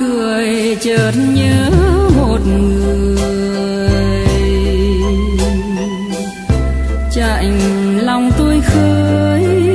cười chợt nhớ một người. Chạy lòng tôi khơi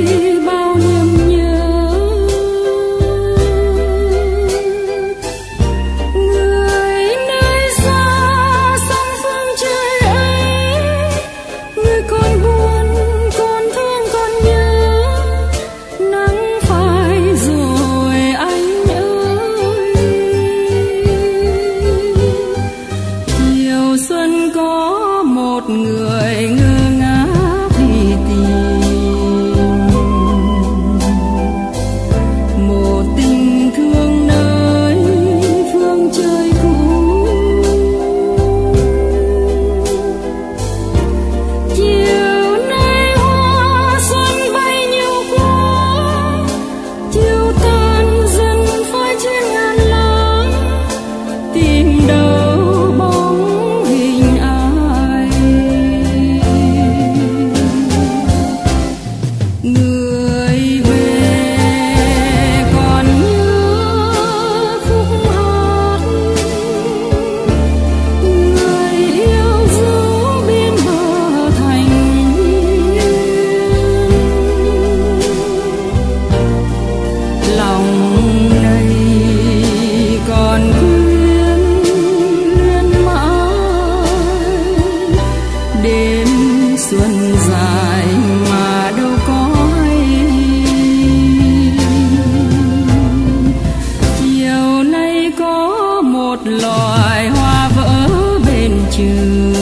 có một loài hoa vỡ bên trường.